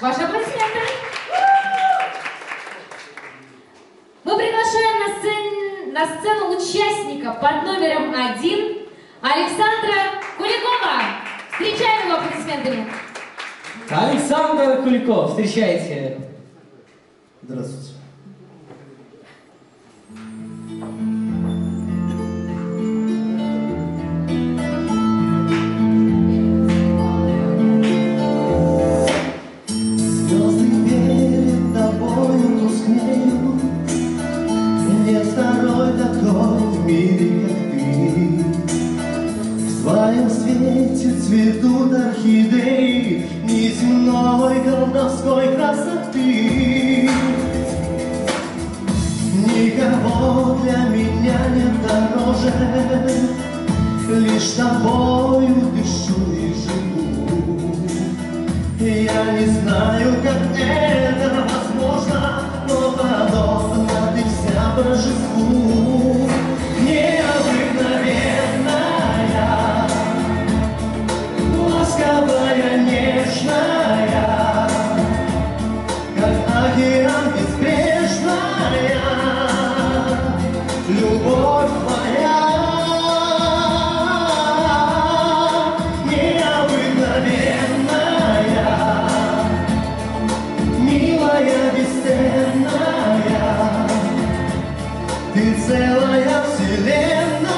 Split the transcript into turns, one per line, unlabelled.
Ваши аплодисменты. Мы приглашаем на, сцен- на сцену участника под номером один Александра Куликова. Встречаем его аплодисментами.
Александр Куликов, встречайте.
Здравствуйте. Твоем свете цветут орхидеи Неземной колдовской красоты. Никого для меня нет дороже, Лишь тобою дышу и живу. Я не знаю, как это возможно, но подобно ты вся божеству. céu é a sirena.